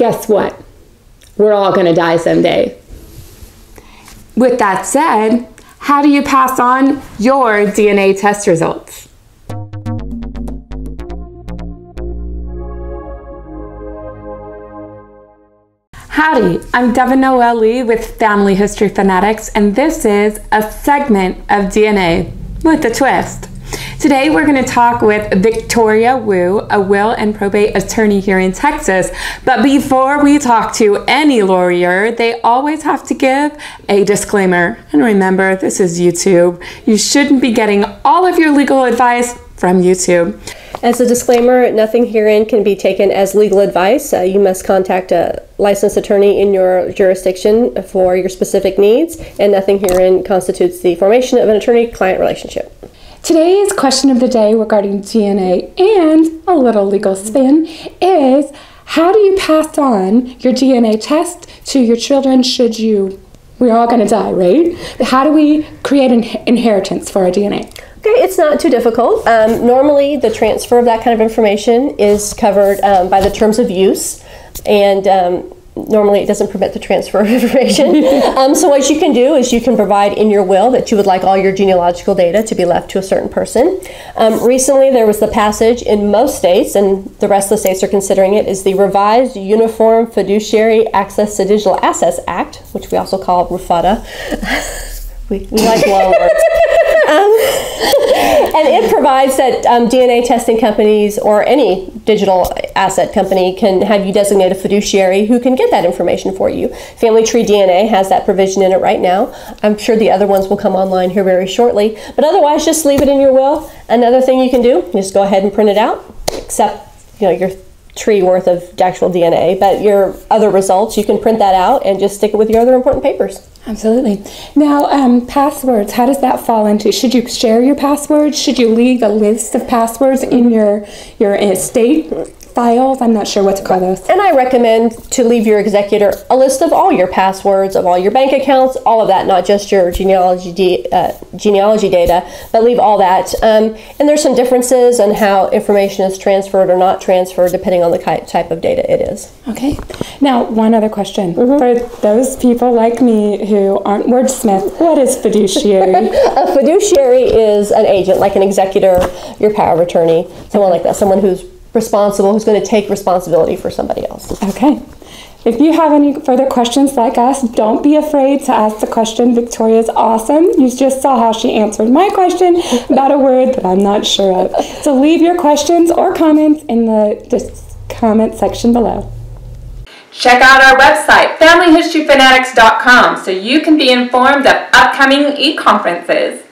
guess what? We're all going to die someday. With that said, how do you pass on your DNA test results? Howdy, I'm Devon Noel Lee with Family History Fanatics, and this is a segment of DNA with a twist. Today we're going to talk with Victoria Woo, a will and probate attorney here in Texas. But before we talk to any lawyer, they always have to give a disclaimer. And remember, this is YouTube. You shouldn't be getting all of your legal advice from YouTube. As a disclaimer, nothing herein can be taken as legal advice. Uh, you must contact a licensed attorney in your jurisdiction for your specific needs, and nothing herein constitutes the formation of an attorney client relationship. Today's question of the day regarding DNA and a little legal spin is how do you pass on your DNA test to your children should you? We're all going to die, right? How do we create an inheritance for our DNA? Okay, it's not too difficult. Um, normally, the transfer of that kind of information is covered um, by the terms of use, and um, normally it doesn't permit the transfer of information. um, so what you can do is you can provide in your will that you would like all your genealogical data to be left to a certain person. Um, recently, there was the passage in most states, and the rest of the states are considering it, is the Revised Uniform Fiduciary Access to Digital Assets Act, which we also call RUFADA. we, we like long words. And it provides that um, DNA testing companies or any digital asset company can have you designate a fiduciary who can get that information for you. Family Tree DNA has that provision in it right now. I'm sure the other ones will come online here very shortly. But otherwise, just leave it in your will. Another thing you can do, just go ahead and print it out, except you know your tree worth of actual DNA, but your other results, you can print that out and just stick it with your other important papers. Absolutely. Now, um, passwords, how does that fall into? Should you share your passwords? Should you leave a list of passwords in your, your estate? Files. I'm not sure what to call those. And I recommend to leave your executor a list of all your passwords, of all your bank accounts, all of that, not just your genealogy uh, genealogy data, but leave all that. Um, and there's some differences in how information is transferred or not transferred depending on the type of data it is. Okay. Now, one other question mm-hmm. for those people like me who aren't wordsmith. What is fiduciary? a fiduciary is an agent, like an executor, your power of attorney, someone like that, someone who's responsible, who's going to take responsibility for somebody else. Okay. If you have any further questions like us, don't be afraid to ask the question. Victoria's awesome. You just saw how she answered my question about a word that I'm not sure of. So leave your questions or comments in the comment section below. Check out our website, familyhistoryfanatics.com, so you can be informed of upcoming e-conferences.